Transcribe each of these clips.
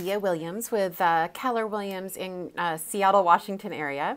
Vija Williams with uh, Keller Williams in uh, Seattle, Washington area.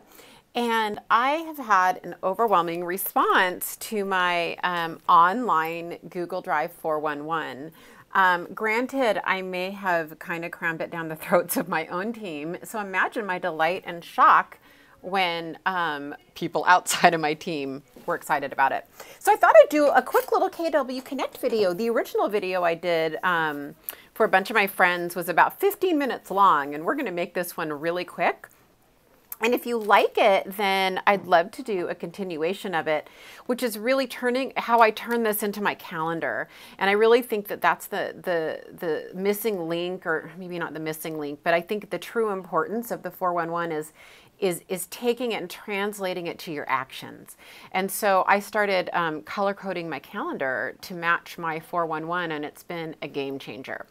And I have had an overwhelming response to my um, online Google Drive 411. Um, granted, I may have kind of crammed it down the throats of my own team. So imagine my delight and shock when um, people outside of my team were excited about it. So I thought I'd do a quick little KW Connect video. The original video I did um, for a bunch of my friends was about 15 minutes long, and we're going to make this one really quick. And if you like it, then I'd love to do a continuation of it, which is really turning how I turn this into my calendar. And I really think that that's the the the missing link, or maybe not the missing link, but I think the true importance of the 411 is is is taking it and translating it to your actions. And so I started um, color coding my calendar to match my 411, and it's been a game changer.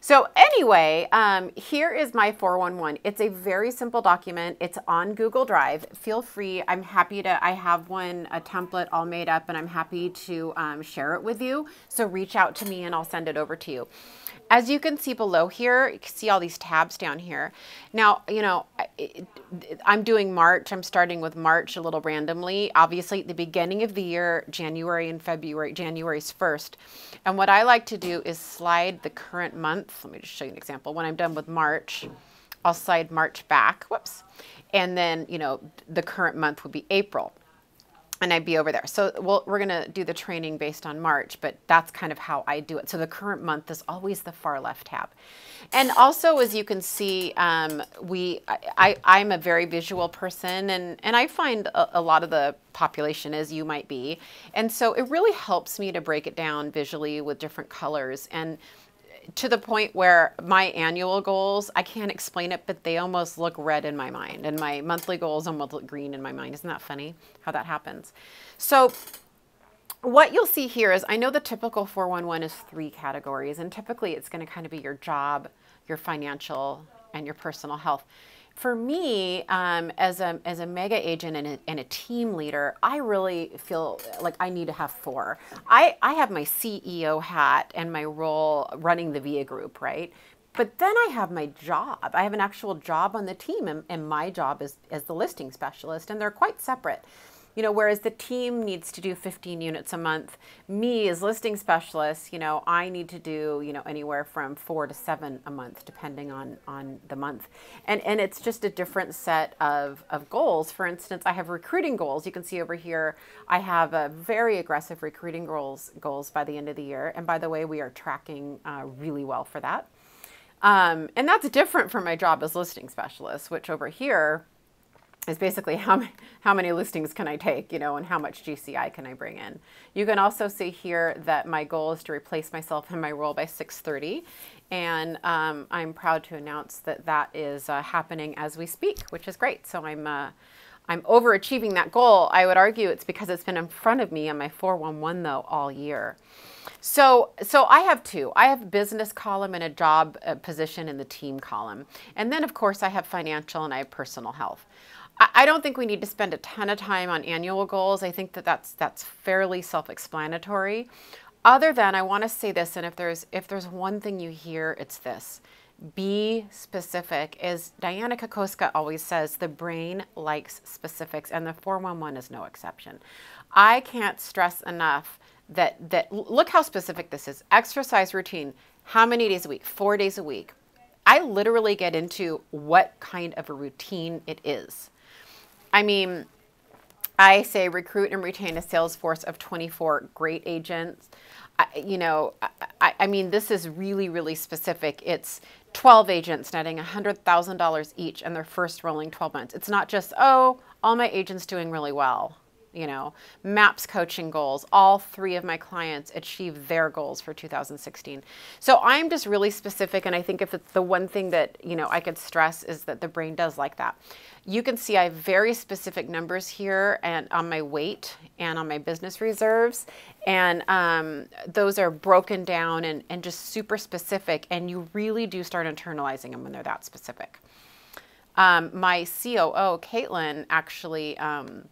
So anyway, um, here is my 411. It's a very simple document. It's on Google Drive. Feel free. I'm happy to, I have one, a template all made up, and I'm happy to um, share it with you. So reach out to me and I'll send it over to you. As you can see below here, you can see all these tabs down here. Now, you know, I'm doing March. I'm starting with March a little randomly. Obviously, at the beginning of the year, January and February, January's first. And what I like to do is slide the current month. Let me just show you an example. When I'm done with March, I'll slide March back. Whoops. And then, you know, the current month would be April and I'd be over there. So we we are going to do the training based on March, but that's kind of how I do it. So the current month is always the far left tab. And also, as you can see, um, we I, I'm a very visual person, and, and I find a, a lot of the population as you might be. And so it really helps me to break it down visually with different colors. And to the point where my annual goals, I can't explain it, but they almost look red in my mind. And my monthly goals almost look green in my mind. Isn't that funny how that happens? So what you'll see here is I know the typical 411 is three categories, and typically it's going to kind of be your job, your financial, and your personal health for me, um, as a as a mega agent and a, and a, team leader, I really feel like I need to have four. I I have my CEO hat and my role running the Vija group, right? But then I have my job. I have an actual job on the team, and, and my job is as the listing specialist, and they're quite separate. You know, whereas the team needs to do 15 units a month, me as listing specialist, you know, I need to do, you know, anywhere from four to seven a month, depending on, on the month. And, and it's just a different set of, of goals. For instance, I have recruiting goals. You can see over here, I have a very aggressive recruiting goals, goals by the end of the year. And by the way, we are tracking uh, really well for that. Um, and that's different from my job as listing specialist, which over here, is basically how, how many listings can I take, you know, and how much GCI can I bring in. You can also see here that my goal is to replace myself in my role by 6.30. And um, I'm proud to announce that that is uh, happening as we speak, which is great. So I'm, uh, I'm overachieving that goal. I would argue it's because it's been in front of me on my 411 though all year. So, so I have two. I have a business column and a job uh, position in the team column. And then of course I have financial and I have personal health. I don't think we need to spend a ton of time on annual goals. I think that that's that's fairly self-explanatory. Other than I want to say this, and if there's if there's one thing you hear, it's this: be specific. As Dianna Kokoszka always says, the brain likes specifics, and the 411 is no exception. I can't stress enough that that look how specific this is. Exercise routine. How many days a week? Four days a week. I literally get into what kind of a routine it is. I mean, I say recruit and retain a sales force of 24 great agents. I, you know, I, I mean, this is really, really specific. It's 12 agents netting $100,000 each in their first rolling 12 months. It's not just, oh, all my agents doing really well you know, MAPS coaching goals. All three of my clients achieved their goals for 2016. So I'm just really specific, and I think if it's the one thing that you know I could stress is that the brain does like that. You can see I have very specific numbers here, and on my weight and on my business reserves, and um, those are broken down and, and just super specific. And you really do start internalizing them when they're that specific. Um, my COO, Caitlin, actually. Um,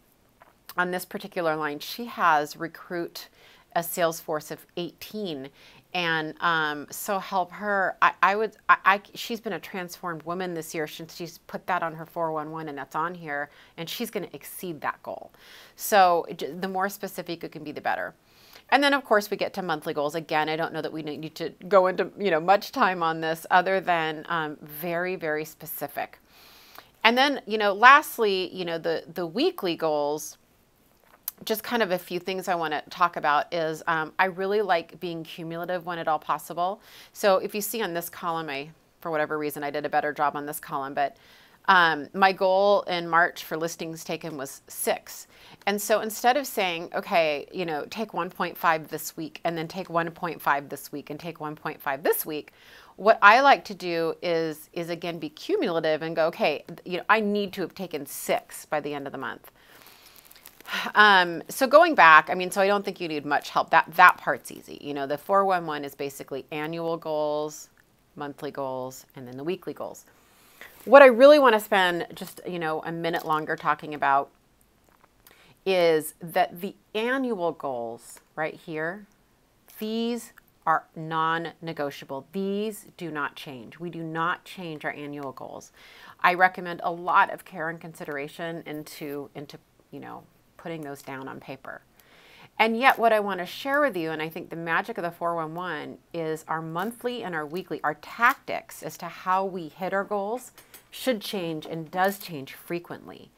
on this particular line, she has recruit a sales force of 18 And um, so help her. I, I would. I, I, she's been a transformed woman this year since she's put that on her 411, and that's on here, and she's going to exceed that goal. So the more specific it can be, the better. And then of course we get to monthly goals. Again, I don't know that we need to go into you know much time on this other than um, very very specific. And then you know lastly you know the the weekly goals. Just kind of a few things I want to talk about is um, I really like being cumulative when at all possible. So if you see on this column, I for whatever reason I did a better job on this column, but um, my goal in March for listings taken was six. And so instead of saying, okay, you know, take 1.5 this week and then take 1.5 this week and take 1.5 this week, what I like to do is is again be cumulative and go, okay, you know, I need to have taken six by the end of the month. Um, so going back, I mean, so I don't think you need much help. That that part's easy. You know, the 411 is basically annual goals, monthly goals, and then the weekly goals. What I really want to spend just, you know, a minute longer talking about is that the annual goals right here, these are non-negotiable. These do not change. We do not change our annual goals. I recommend a lot of care and consideration into, into you know, putting those down on paper. And yet, what I want to share with you, and I think the magic of the 411 is our monthly and our weekly, our tactics as to how we hit our goals should change and does change frequently.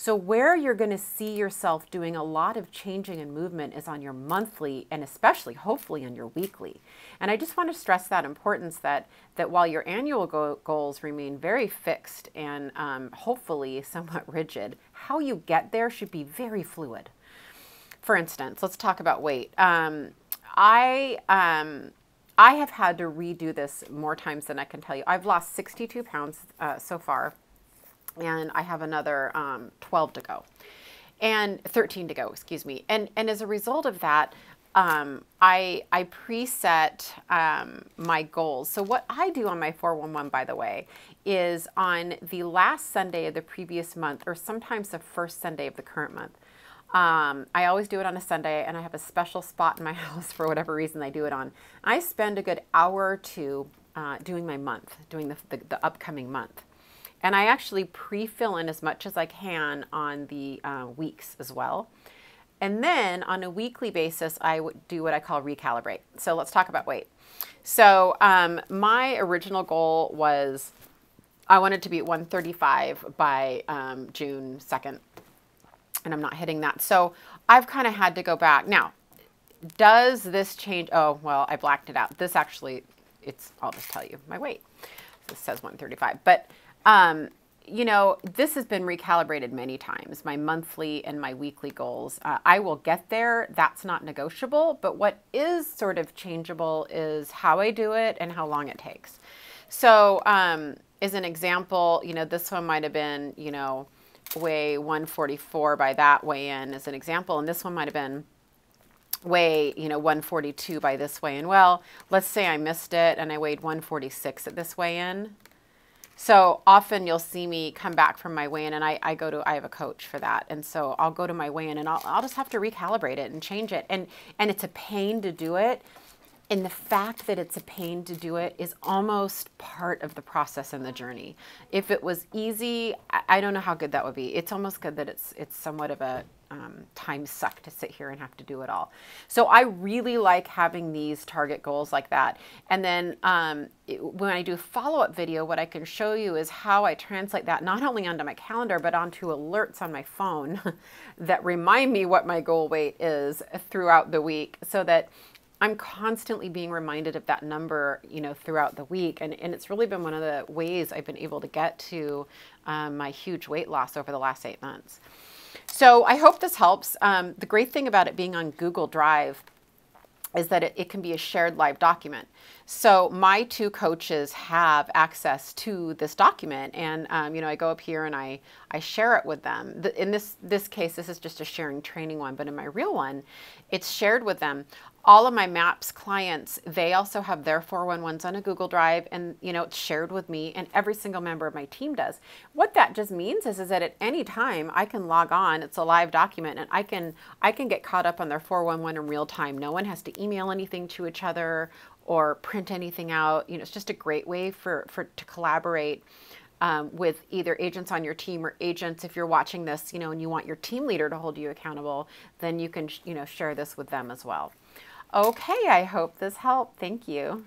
So, where you're going to see yourself doing a lot of changing and movement is on your monthly and especially, hopefully, on your weekly. And I just want to stress that importance that, that while your annual go- goals remain very fixed and um, hopefully somewhat rigid, how you get there should be very fluid. For instance, let's talk about weight. Um, I um, I have had to redo this more times than I can tell you. I've lost 62 pounds uh, so far, and I have another um, 12 to go, and 13 to go, excuse me. And and as a result of that, um, I I preset um, my goals. So what I do on my 411, by the way, is on the last Sunday of the previous month, or sometimes the first Sunday of the current month. Um, I always do it on a Sunday, and I have a special spot in my house for whatever reason I do it on. I spend a good hour or two uh, doing my month, doing the, the, the, upcoming month. And I actually pre fill in as much as I can on the uh, weeks as well. And then on a weekly basis, I would do what I call recalibrate. So let's talk about weight. So um, my original goal was I wanted to be at 135 by um, June 2nd and I'm not hitting that. So I've kind of had to go back. Now, does this change? Oh, well, I blacked it out. This actually, it's, I'll just tell you my weight. This says 135. But, um, you know, this has been recalibrated many times, my monthly and my weekly goals. Uh, I will get there. That's not negotiable. But what is sort of changeable is how I do it and how long it takes. So, um, as an example, you know, this one might have been, you know, weigh 144 by that weigh in as an example, and this one might have been weigh, you know, 142 by this weigh in. Well, let's say I missed it and I weighed 146 at this weigh in. So often you'll see me come back from my weigh in and I, I go to, I have a coach for that. And so I'll go to my weigh in and I'll, I'll just have to recalibrate it and change it. And, and it's a pain to do it and the fact that it's a pain to do it is almost part of the process and the journey. If it was easy, I don't know how good that would be. It's almost good that it's it's somewhat of a um, time suck to sit here and have to do it all. So I really like having these target goals like that. And then um, it, when I do follow up video, what I can show you is how I translate that not only onto my calendar, but onto alerts on my phone that remind me what my goal weight is throughout the week so that I'm constantly being reminded of that number, you know, throughout the week. And, and it's really been one of the ways I've been able to get to um, my huge weight loss over the last eight months. So I hope this helps. Um, the great thing about it being on Google Drive is that it, it, can be a shared live document. So my two coaches have access to this document, and um, you know I go up here and I I share it with them. The, in this this case, this is just a sharing training one, but in my real one, it's shared with them. All of my maps clients they also have their 411s on a google drive and you know it's shared with me and every single member of my team does. What that just means is, is that at any time i can log on it's a live document and i can i can get caught up on their 411 in real time. No one has to email anything to each other or print anything out. You know, it's just a great way for, for to collaborate um, with either agents on your team or agents if you're watching this, you know, and you want your team leader to hold you accountable, then you can, you know, share this with them as well. Okay, I hope this helped. Thank you.